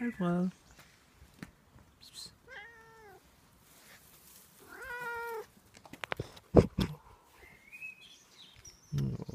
as well. Mm.